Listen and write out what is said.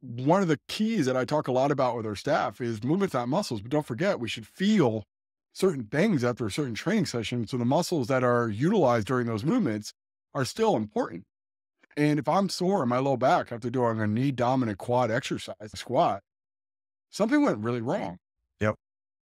one of the keys that I talk a lot about with our staff is movement's not muscles, but don't forget we should feel certain things after a certain training session. So the muscles that are utilized during those movements are still important. And if I'm sore in my low back after doing a knee dominant quad exercise, squat, something went really wrong.